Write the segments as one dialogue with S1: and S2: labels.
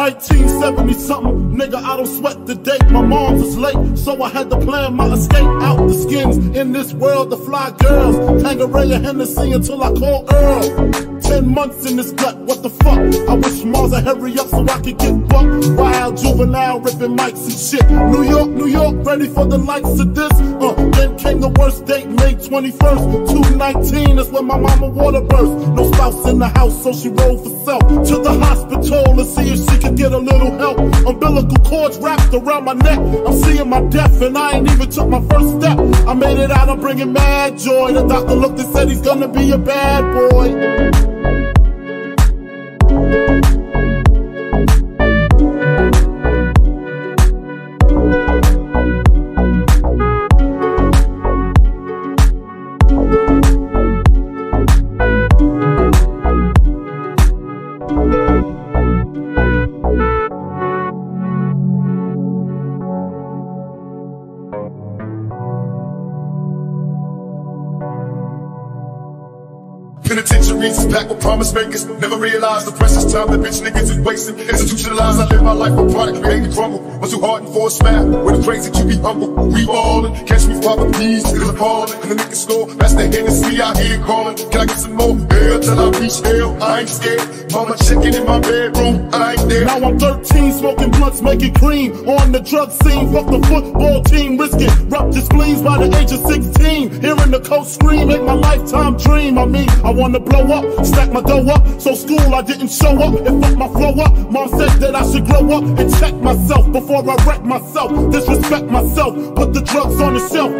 S1: 1970 something, nigga, I don't sweat the date. My mom's is late, so I had to plan my escape out the skins. In this world, the fly girls, hang Tanqueray Hennessy until I call Earl. Ten months in this gut, what the fuck? I wish Mars would hurry up so I could get bucked. Wild juvenile ripping mics and shit. New York, New York, ready for the likes of this. Uh, then came the worst date, May 21st, 219. That's when my mama water burst. No spouse in the house, so she rolled for self. To the hospital cords wrapped around my neck. I'm seeing my death, and I ain't even took my first step. I made it out, I'm bringing mad joy. The doctor looked and said he's gonna be a bad boy.
S2: Penitentiaries is packed with promise makers. Never realized the precious time that bitch niggas is wasting. Institutionalized, I live my life with product, creating crumble. Was too hard for a smile. With a crazy to be humble. We ballin', catch me father peas, cause I'm ballin'. In the nigga store, that's the Hennessy I hear calling. Can I get some more? Hell till I reach hell, I ain't scared. Mama checking in my bedroom, I ain't there.
S1: Now I'm 13, smoking blunts, making cream. On the drug scene, fuck the football team, risking rupture spleens by the age of 16. Hearing the coach scream, make my lifetime dream. I mean, I wanna blow up, stack my dough up. So school, I didn't show up, and fuck my flow up. Mom said that I should grow up and check myself before I wreck myself. Disrespect myself, put the drugs on the shelf.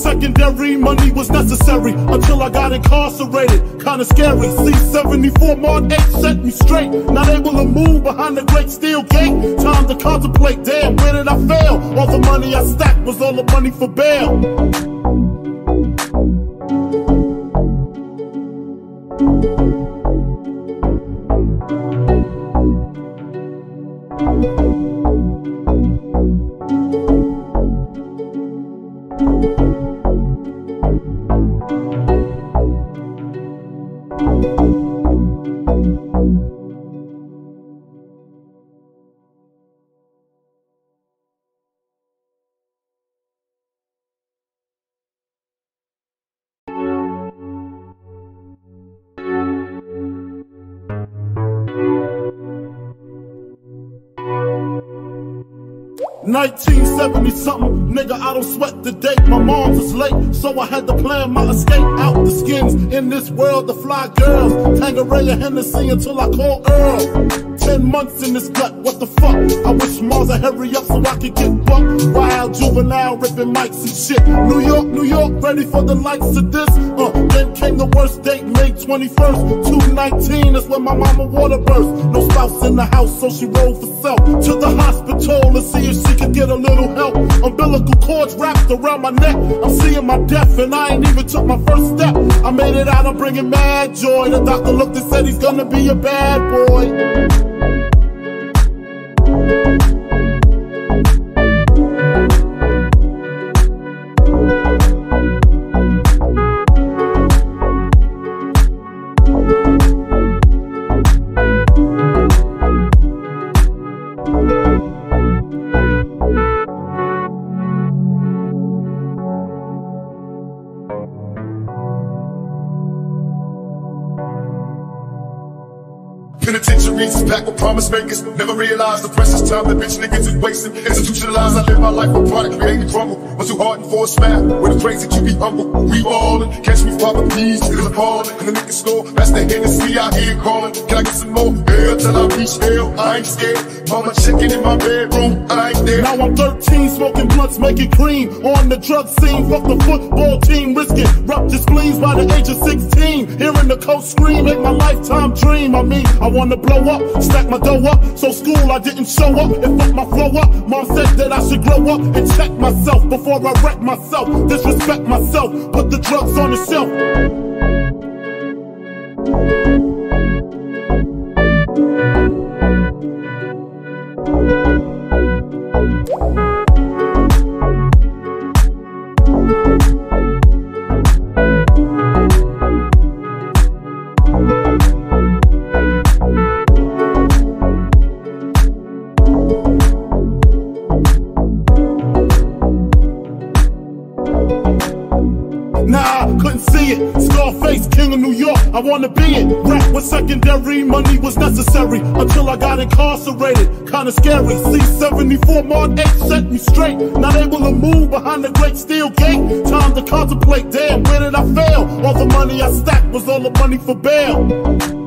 S1: Secondary, money was necessary until I got incarcerated. Kinda scary. C74 Mark 8 set me straight. Not able to move behind the great steel gate. Time to contemplate, damn, where did I fail? All the money I stacked was all the money for bail. Nineteen seventy something, nigga, I don't sweat the date. My mom's is late, so I had to plan my escape out the skins. In this world, the fly girls, Tanqueray Hennessy until I call Earl. Ten months in this gut, what the fuck? I wish Mars would hurry up so I could get bucked. Wild juvenile ripping mics and shit. New York, New York, ready for the likes of this. Uh, then came the worst date, May 21st, 219. That's when my mama water burst. No spouse in the house, so she rolled for self. To the hospital to see if she could get a little help. Umbilical cords wrapped around my neck. I'm seeing my death, and I ain't even took my first step. I made it out, I'm bringing mad joy. The doctor looked and said he's gonna be a bad boy.
S2: Penitentiaries is packed with promise makers. Never realized the precious time that bitch niggas is wasting. Institutionalized, I live my life with product, creating crumble. Was too hard for a smile. With the crazy, you be humble. We ballin', catch me poppin' peas, cause I'm ballin'. And the niggas score, that's the Hennessy out here callin'. Can I get some more? Hell till I reach hell, I ain't scared. Mama checking in my bedroom, I ain't there.
S1: Now I'm 13, smoking blunts, making cream. On the drug scene, fuck the football team, risking rupture spleens by the age of 16. Hearing the coach scream, make my lifetime dream. I mean, I wanna blow up, stack my dough up. So school, I didn't show up, and fuck my flow up. Mom said that I should grow up and check myself before I wreck myself. Disrespect myself, put the drugs on the shelf. Couldn't see it. Scarface, king of New York, I wanna be it. Rap was secondary, money was necessary until I got incarcerated. Kinda scary. C74 Mark 8 set me straight. Not able to move behind the great steel gate. Time to contemplate, damn, where did I fail? All the money I stacked was all the money for bail.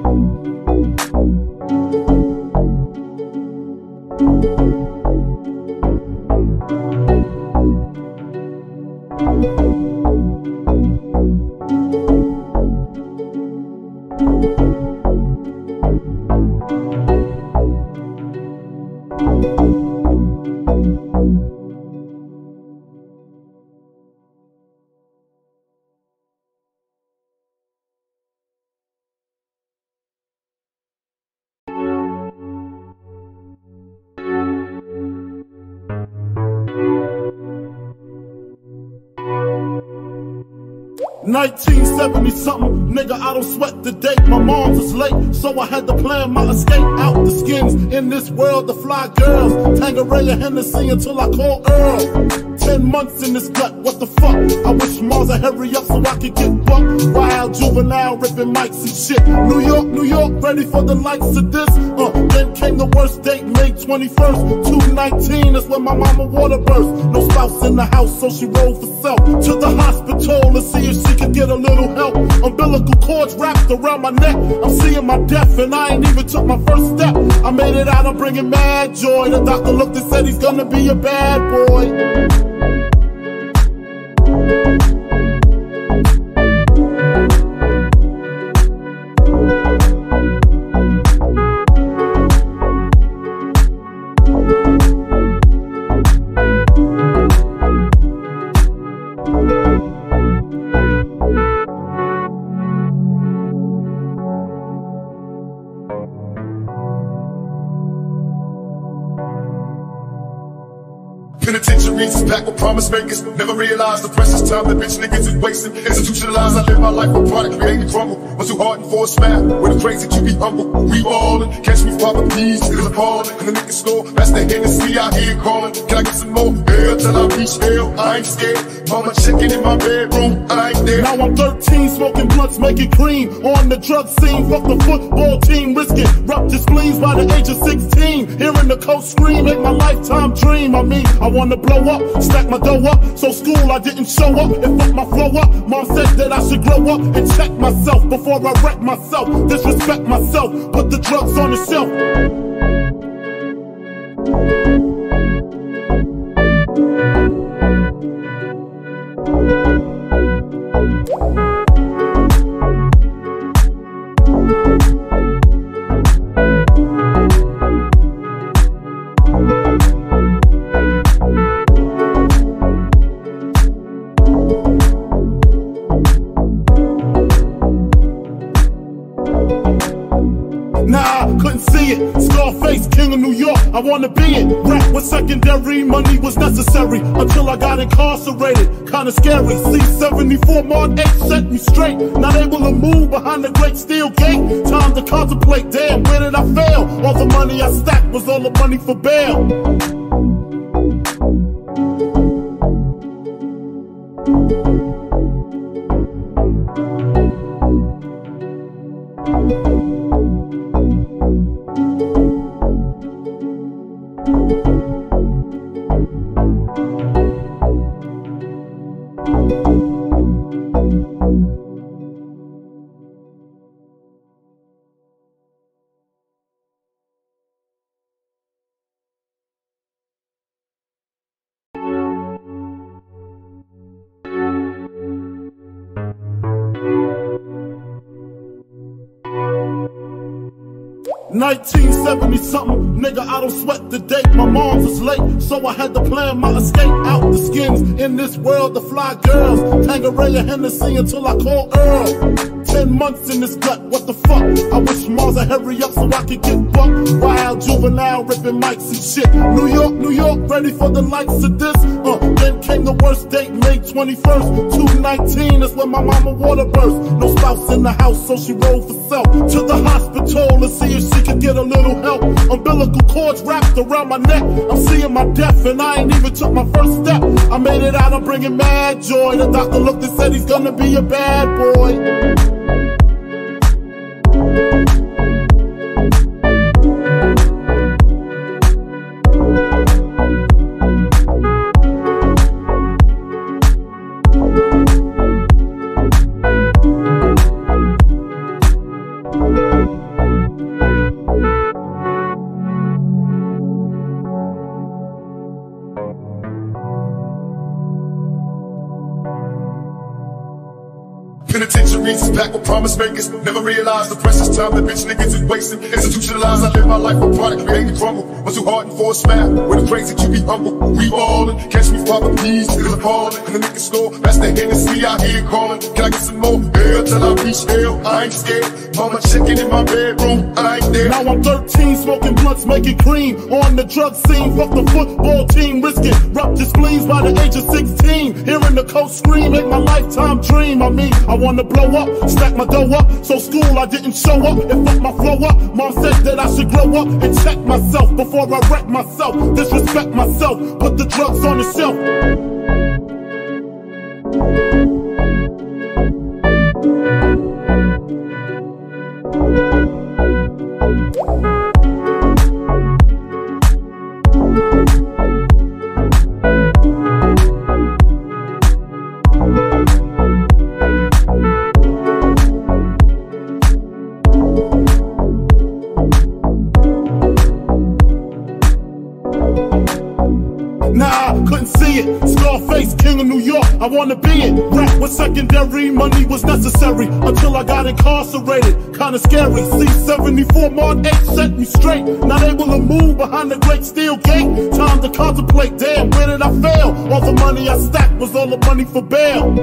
S1: Nineteen seventy something, nigga, I don't sweat the date. My mom's is late, so I had to plan my escape out the skins. In this world, the fly girls, Tanqueray Hennessy until I call Earl. Ten months in this gut, what the fuck? I wish Mars would hurry up so I could get bucked. Wild juvenile ripping mics and shit. New York, New York, ready for the likes of this. Uh, then came the worst date, May 21st, 219. That's when my mama water burst. No spouse in the house, so she rolled for self to the hospital to see if she could get a little help. Umbilical cords wrapped around my neck. I'm seeing my death, and I ain't even took my first step. I made it out, I'm bringing mad joy. The doctor looked and said he's gonna be a bad boy.
S2: Promise makers. Never realized the precious time that bitch niggas is wasting. Institutionalized, I live my life with product, creating crumble. Was too hard for a smile. With the crazy, you be humble. We ballin', catch me poppin' peas, cause I'm. And the niggas score, that's the Hennessy I hear callin'. Can I get some more? Hell till I reach hell, I ain't scared. Mama checking in my bedroom, I ain't there.
S1: Now I'm 13, smoking blunts, making cream. On the drug scene, fuck the football team, risking rupture spleens by the age of 16. Hearing the coach scream, make my lifetime dream. I mean, I wanna blow up, stack my dough up. So school, I didn't show up and fuck my flow up. Mom said that I should grow up and check myself before I wreck myself. Disrespect myself, put the drugs on the shelf. I wanna be it. Rap was secondary, money was necessary until I got incarcerated. Kinda scary. C74 Mark 8 set me straight. Not able to move behind the great steel gate. Time to contemplate, damn, where did I fail? All the money I stacked was all the money for bail. 1970 something, nigga, I don't sweat the date. My mom's was late, so I had to plan my escape out the skins. In this world, the fly girls, Tanqueray Hennessy until I call Earl. Ten months in this gut, what the fuck? I wish Mars would hurry up so I could get bucked. Wild juvenile ripping mics and shit. New York, New York, ready for the likes of this. Uh, then came the worst date, May 21st, 219. That's when my mama water burst. No spouse in the house, so she rolled for self. To the hospital to see if she could get a little help. Umbilical cords wrapped around my neck. I'm seeing my death, and I ain't even took my first step. I made it out, I'm bringing mad joy. The doctor looked and said he's gonna be a bad boy.
S2: With. Never realized the precious time that bitch niggas is wasting. Institutionalized, I live my life for product, creating crumble. Was too hard and for a smile. With the crazy to be humble. We ballin', catch me peas, cause I'm ballin'. In the nigga store, that's the Hennessy I hear calling. Can I get some more? Hell till I reach hell, I ain't scared. Mama checking in my bedroom, I ain't there.
S1: Now I'm 13, smoking blunts, making cream. On the drug scene, fuck the football team, risking rupture spleens by the age of 16. Hearing the coach scream, make my lifetime dream. I mean, I wanna blow up, stack my dough up. So school, I didn't show up and fuck my flow up. Mom said that I should grow up and check myself before I wreck myself. Disrespect myself, put the drugs on the shelf. incarcerated. Kinda scary. C74 Mark 8 set me straight. Not able to move behind the great steel gate. Time to contemplate. Damn, where did I fail? All the money I stacked was all the money for bail.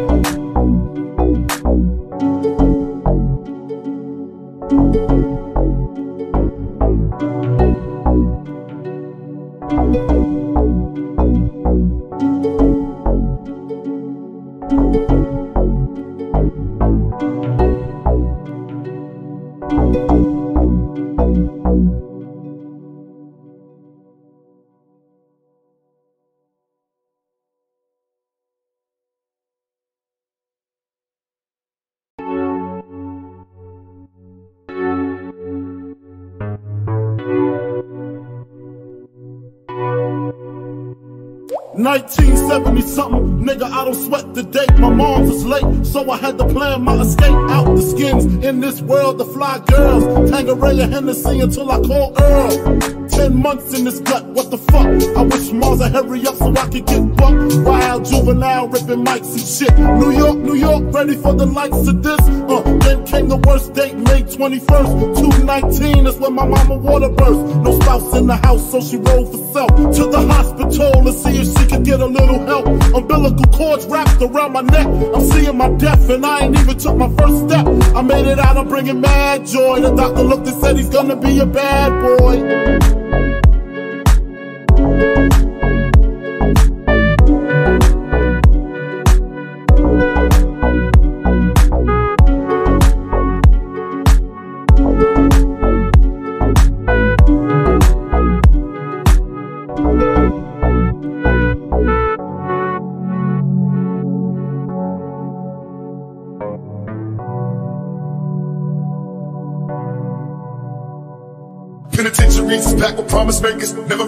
S1: 1970 something, nigga, I don't sweat the date. My mom's is late, so I had to plan my escape out the skins. In this world, the fly girls, Tanqueray Hennessy until I call Earl. Ten months in this gut, what the fuck? I wish Mars would hurry up so I could get bucked. Wild juvenile ripping mics and shit. New York, New York, ready for the likes of this. Uh, then came the worst date, May 21st, 219. That's when my mama water burst. No spouse in the house, so she rolled for self. To the hospital to see if she could get a little help. Umbilical cords wrapped around my neck. I'm seeing my death, and I ain't even took my first step. I made it out, I'm bringing mad joy. The doctor looked and said he's gonna be a bad boy.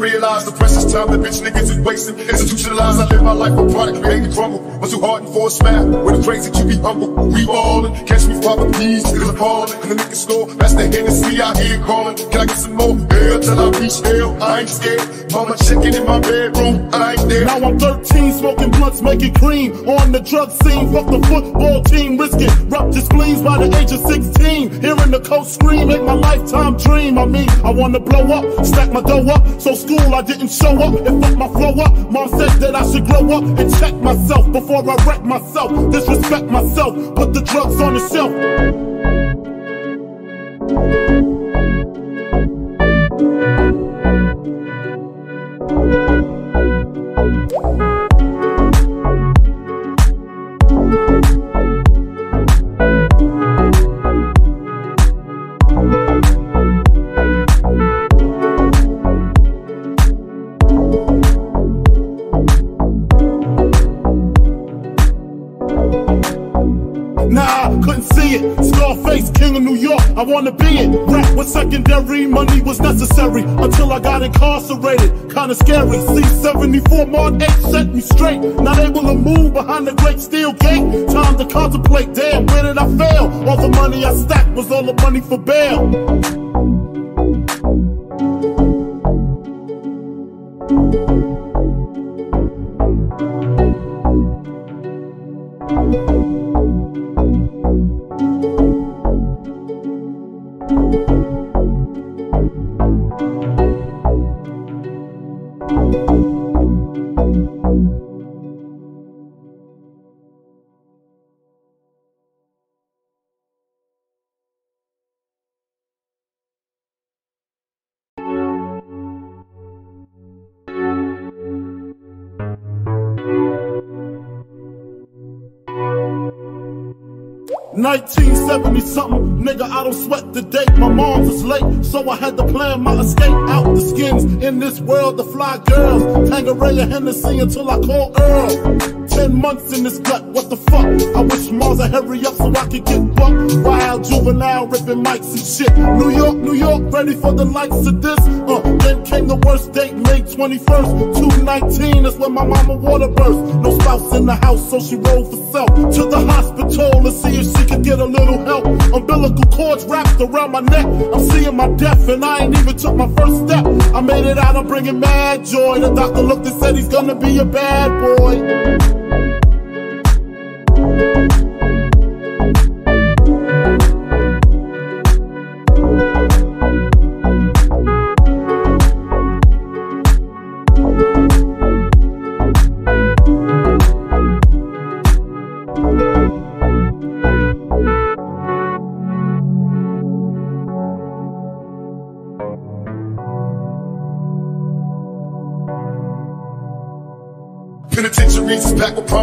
S2: Realized the precious time that bitch niggas is wasting. Institutionalized, I live my life a product, creating crumble. Was too hard and for a smile. With the crazy to be humble. We ballin', catch me poppin' peas, cause I'm ballin'. And the niggas score, that's the Hennessy I hear callin'. Can I get some more? Till I reach hell, I ain't scared. Mama chicken in my bedroom, I ain't there.
S1: Now I'm 13, smoking blunts, making cream. On the drug scene, fuck the football team, risking ruptured spleens by the age of 16. Hearing the coach scream, make my lifetime dream. I mean, I wanna blow up, stack my dough up. So school, I didn't show up, and fuck my flow up. Mom said that I should grow up and check myself before I wreck myself. Disrespect myself, put the drugs on the shelf. Nah, secondary, money was necessary until I got incarcerated. Kinda scary. C74 Mark 8 set me straight. Not able to move behind the great steel gate. Time to contemplate, damn, where did I fail? All the money I stacked was all the money for bail. Nineteen seventy something, nigga, I don't sweat the date. My mom's is late, so I had to plan my escape out the skins. In this world, the fly girls, Tanqueray Hennessy until I call Earl. Ten months in this gut, what the fuck? I wish would hurry up so I could get bucked. Wild juvenile ripping mics and shit. New York, New York, ready for the likes of this. Uh, then came the worst date, May 21st, 219. That's when my mama water burst. No spouse in the house, so she rolled for self. To the hospital to see if she could get a little help. Umbilical cords wrapped around my neck. I'm seeing my death, and I ain't even took my first step. I made it out, I'm bringing mad joy. The doctor looked and said he's gonna be a bad boy.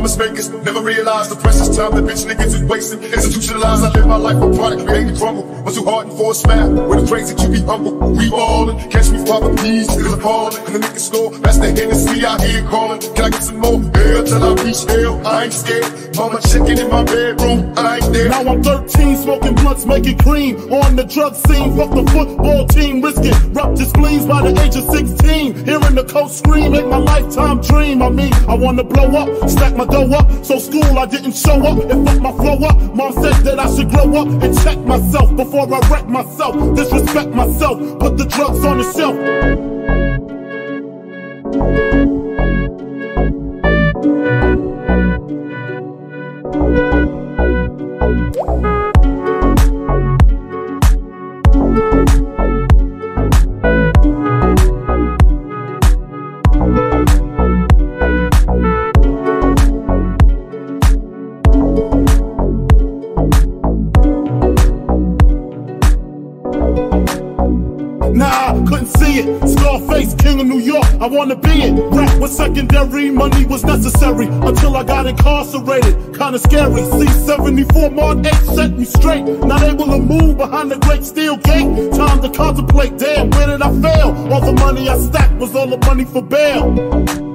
S2: Packed with. Never realized the precious time that bitch niggas is wasting. Institutionalized, I live my life a product, creating crumble. Was too hard and for a smile. With the crazy to be humble. We ballin', catch me poppin' peas, cause I'm. And the niggas score, that's the Hennessy out here callin'. Can I get some more? Hell till I reach hell, I ain't scared. Mama chicken in my bedroom, I ain't there.
S1: Now I'm 13, smoking blunts, making cream. On the drug scene, fuck the football team, risking ruptured spleens by the age of 16. Hearing the coach scream, make my lifetime dream. I mean, I wanna blow up, stack my dough up. So school, I didn't show up and fuck my flow up. Mom said that I should grow up and check myself before I wreck myself. Disrespect myself, put the drugs on the shelf. Necessary until I got incarcerated. Kinda scary. C74 Mark 8 set me straight. Not able to move behind the great steel gate. Time to contemplate, damn, where did I fail? All the money I stacked was all the money for bail.